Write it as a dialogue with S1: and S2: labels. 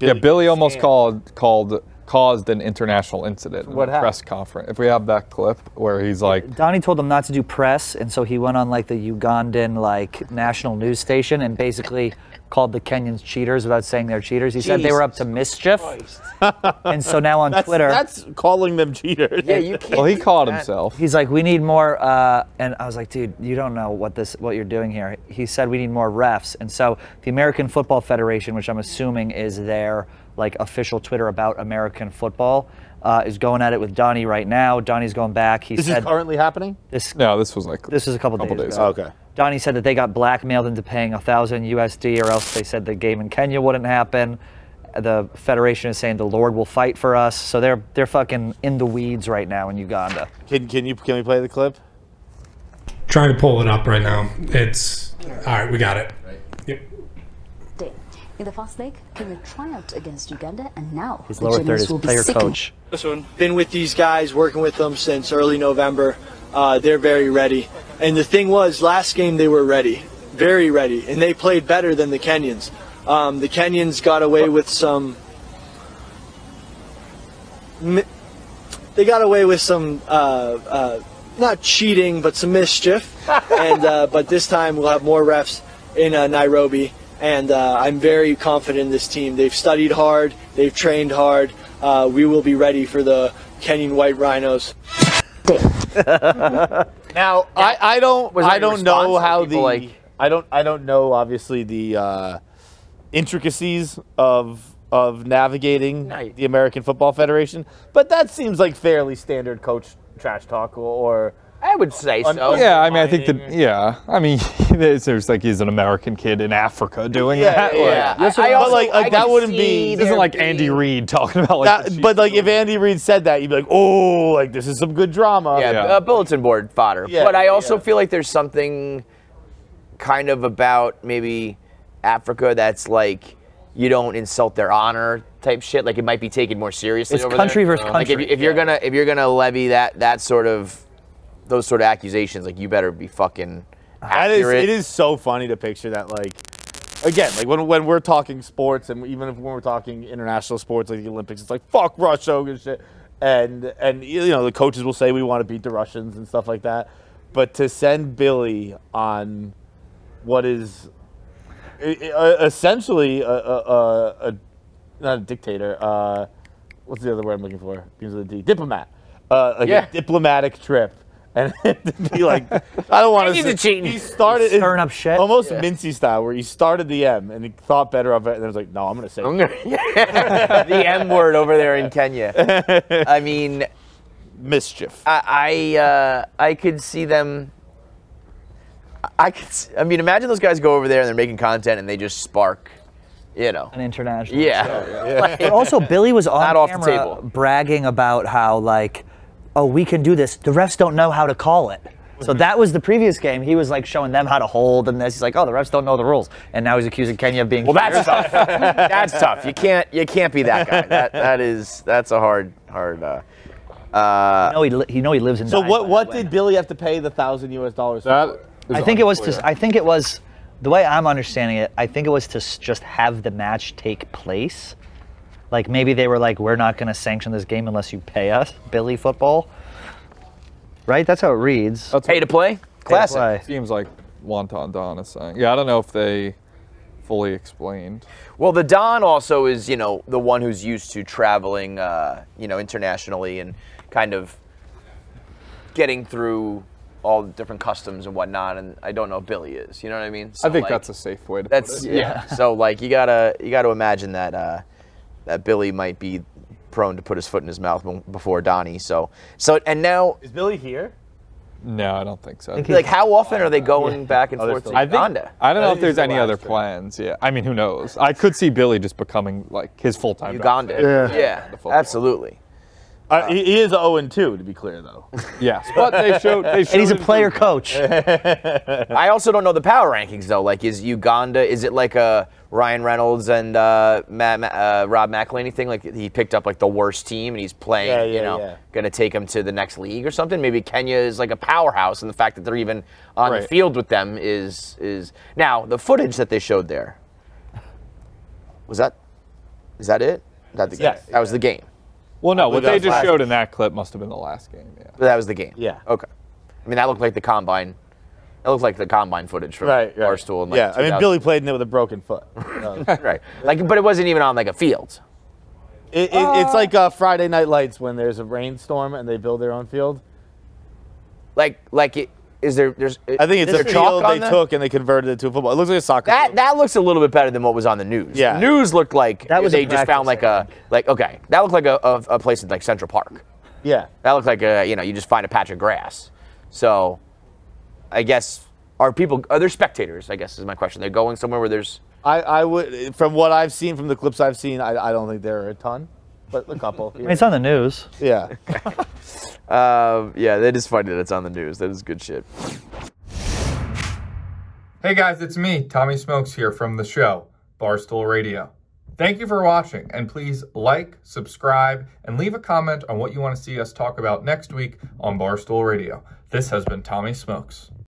S1: yeah, Billy almost called called caused an international incident
S2: What
S1: in a press conference. If we have that clip where he's like,
S3: Donnie told him not to do press, and so he went on like the Ugandan like national news station and basically called the Kenyans cheaters without saying they're cheaters. He said they were up to mischief, and so now on
S2: That's,
S3: Twitter.
S2: that's calling them cheaters.
S4: Yeah, you can't.
S1: well, he
S4: do
S1: caught himself.
S3: He's like, we need more, uh, and I was like, dude, you don't know what this, what you're doing here. He said we need more refs, and so the American Football Federation, which I'm assuming is their like official Twitter about American football, uh, is going at it with Donnie right now. Donnie's going back. He
S2: This
S3: said
S2: is currently happening.
S3: this.
S1: No, this was like
S3: This is a couple,
S1: Couple
S3: days,
S1: days
S3: ago.
S2: Okay.
S3: Donnie said that they got blackmailed into paying a thousand USD, or else they said the game in Kenya wouldn't happen. The federation is saying the Lord will fight for us, so they're they're fucking in the weeds right now in Uganda.
S2: Can can you can we play the clip?
S5: Trying to pull it up right now. It's all right. We got it. Yep.
S6: Day. In the first leg, Kenya triumphed against Uganda, and now
S3: His
S6: the
S3: lower third is
S6: will be
S3: player coach.
S7: This one. Been with these guys, working with them since early November. Uh, they're very ready. And the thing was, last game they were ready, very ready, and they played better than the Kenyans. Um, the Kenyans got away with some. They got away with some, uh, uh, not cheating, but some mischief. and uh, but this time we'll have more refs in uh, Nairobi, and uh, I'm very confident in this team. They've studied hard, they've trained hard. Uh, we will be ready for the Kenyan White Rhinos.
S2: Now I, I don't
S4: was
S2: I don't know how the
S4: like-
S2: I don't I don't know obviously the uh, intricacies of of navigating
S4: Right.
S2: the American Football Federation, but that seems like fairly standard coach trash talk or
S4: I would say so.
S1: Yeah, I mean, I think that. Yeah, I mean, there's, there's like he's an American kid in Africa doing
S2: Yeah,
S1: that.
S2: yeah.
S1: Like,
S4: I, I
S2: But,
S4: also,
S2: like- like,
S4: I
S2: that wouldn't be-
S1: this isn't
S4: there
S1: like Andy
S4: being-
S1: Reid talking about like.
S2: that, but like if. Andy Reid said that, you'd be like, oh, like this is some good drama.
S4: Yeah,
S1: Yeah.
S4: Uh, bulletin board fodder.
S2: Yeah,
S4: but I also
S2: yeah.
S4: feel like there's something kind of about maybe Africa that's like you don't insult their honor type shit. Like it might be taken more seriously.
S3: It's
S4: over
S3: country
S4: there.
S3: versus
S4: Like if,
S3: country.
S4: if you're gonna if you're gonna levy that that sort of those sort of accusations, like you better be fucking
S2: That is,
S4: accurate.
S2: it is so funny to picture that, like, again, like when, when we're talking sports, and even if when we're talking international sports like the Olympics, it's like fuck Russia and shit, and and you know the coaches will say we want to beat the Russians and stuff like that, but to send Billy on what is i- essentially a, a, a, a not a dictator, uh, what's the other word I'm looking for? Begins with a D. Diplomat, uh, like
S4: Yeah.
S2: a diplomatic trip. And to be like, I don't want
S4: He's
S2: to.
S4: a cheating.
S2: He started
S3: Stirring up shit?
S2: almost Mincy style, where he started the M and he thought better of it, and then was like, "No, I'm gonna say."
S4: I'm gonna- the M word over there in Kenya. I mean,
S2: mischief.
S4: I I, uh, I could see them. I could. s- I mean, imagine those guys go over there and they're making content and they just spark. You know.
S3: An international.
S4: Yeah. Like-
S3: But also, Billy was on
S4: Not off the table.
S3: bragging about how like, oh, we can do this. The refs don't know how to call it. So that was the previous game. He was like showing them how to hold and this. He's like, oh, the refs don't know the rules. And now he's accusing Kenya of being.
S4: well, that's tough. that's tough. You can't. You can't be that guy. That that is. That's a hard hard. Uh, uh,
S3: No, he li- he know he lives in.
S2: So what? What did Billy have to pay the thousand U.S. dollars?
S1: that
S2: for?
S1: is
S3: I think it was
S1: unclear.
S3: to. I think it was the way I'm understanding it. I think it was to just have the match take place. Like maybe they were like, we're not going to sanction this game unless you pay us, Billy football. Right? That's how it reads.
S1: That's
S4: pay to play. Classic.
S3: Play.
S1: seems like Wonton Don is saying. Yeah, I don't know if they fully explained.
S4: Well, the Don also is, you know, the one who's used to traveling, uh, you know, internationally and kind of getting through all the different customs and whatnot. And I don't know if Billy is. You know what I mean?
S1: I think
S4: like,
S1: that's a safe way to
S4: That's
S1: put it.
S4: yeah. so like you gotta you gotta imagine that uh, that Billy might be prone to put his foot in his mouth before Donnie. So so and now
S2: Is Billy here?
S1: No, I don't think so.
S3: think
S4: like how often are they going back and
S2: Oh,
S4: forth to
S2: still-
S1: I think
S4: Uganda?
S1: I don't know if there's
S2: the
S1: any other
S2: trip.
S1: plans. Yeah, I mean, who knows? I could see Billy just becoming like his full time.
S4: Uganda.
S2: Yeah.
S4: Yeah,
S1: The football.
S4: absolutely.
S2: Uh, he, he is 0 and 2, to be clear, though.
S1: Yes, but they showed. They showed
S3: And he's a player
S1: through-
S3: coach.
S4: I also don't know the power rankings though. Like, is Uganda? Is it like a Ryan Reynolds and uh, Matt, uh, Rob McElhenney thing? Like he picked up like the worst team and he's playing.
S2: Yeah,
S4: you
S2: yeah,
S4: know,
S2: yeah.
S4: gonna take him to the next league or something. Maybe Kenya is like a powerhouse, and the fact that they're even on the field with them is is now the footage that they showed there. Was that Is that it? That the
S2: Yes.
S4: That was the game.
S1: Well, no, what they just
S2: last-
S1: showed in that clip must have been the last game. Yeah.
S4: That was the game.
S2: Yeah.
S4: Okay. I mean, that looked like the combine. That looked like the combine footage from
S2: Right, right.
S4: Barstool. In like
S2: yeah, I mean Billy played in it with a broken foot. Uh,
S4: right. Like, but it wasn't even on like a field.
S2: it, it, it's like uh, Friday Night Lights when there's a rainstorm and they build their own field.
S4: Like, like it is there? There's.
S2: I think it's a
S4: there chalk
S2: field they
S4: that?
S2: took and they converted it to a football. It looks like a soccer.
S4: That
S2: field.
S4: that looks a little bit better than what was on the news.
S2: Yeah.
S4: The news looked like
S3: That was
S4: they
S3: a
S4: just found like a like okay that looked like a, a, a place in like Central Park.
S2: yeah.
S4: That looked like a you know you just find a patch of grass. So, I guess are people are there spectators? I guess is my question. They're going somewhere where there's
S2: I, I would, from what I've seen, from the clips I've seen, I, I don't think there are a ton, but a couple.
S3: I mean, it's on the news.
S2: yeah.
S4: Uh, yeah, that is funny that it's on the news. That is good shit.
S1: Hey guys, it's me, Tommy Smokes here from the show, Barstool Radio. Thank you for watching, and please like, subscribe, and leave a comment on what you want to see us talk about next week on Barstool Radio. This has been Tommy Smokes.